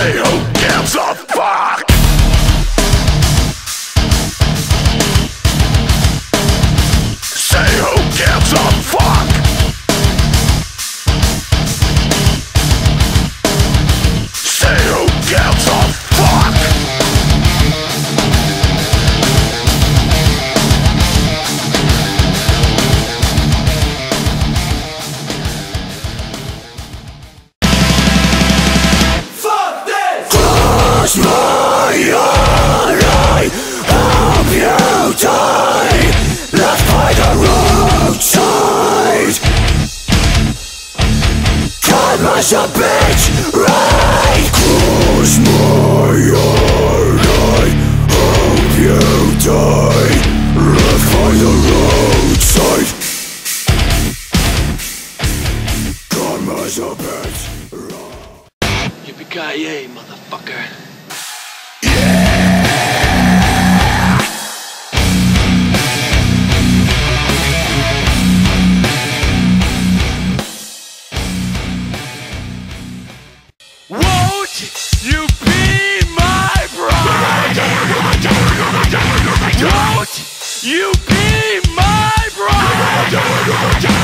say hope. Cross my eye, I hope you die Left by the roadside Time as a bitch, right? Cross my eye, I hope you die Left by the roadside Time as a bitch, right? Yippee-ki-yay, motherfucker. You be my bride!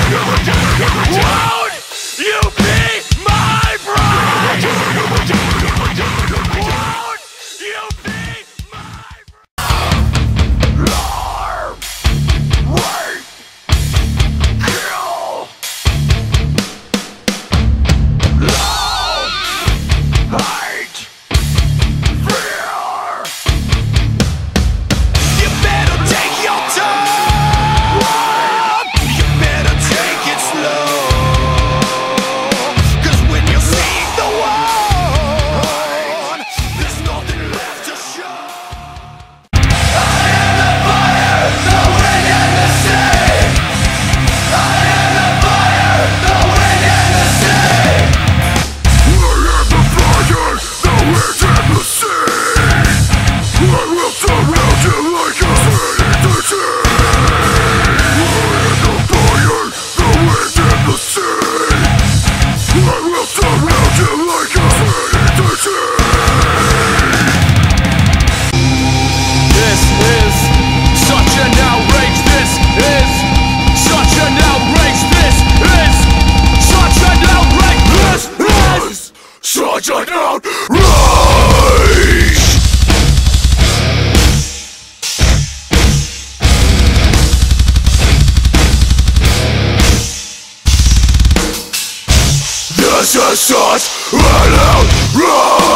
Surround the run out, run!